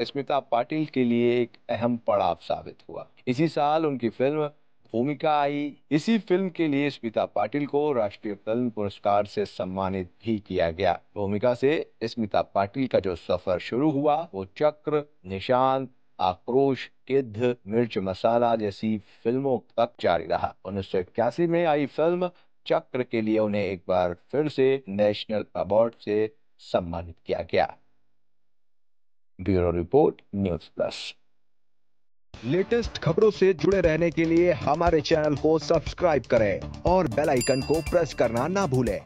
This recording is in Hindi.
स्मिता पाटिल के लिए एक अहम पड़ाव साबित हुआ। इसी साल उनकी फ़िल्म भूमिका आई। इसी फ़िल्म के लिए स्मिता पाटिल को राष्ट्रीय फ़िल्म पुरस्कार से सम्मानित भी किया गया। भूमिका से स्मिता पाटिल का जो सफ़र शुरू हुआ, वो चक्र, निशान, आक्रोश, गिद्ध, मिर्च मसाला जैसी फ़िल्मों तक जारी रहा। उन्नीस सौ इक्यासी में आई फ़िल्म चक्र के लिए उन्हें एक बार फिर से नेशनल अवार्ड से सम्मानित किया गया। Bureau report, news plus. Latest खबरों से जुड़े रहने के लिए हमारे चैनल को सब्सक्राइब करें और बेल आइकन को प्रेस करना ना भूलें।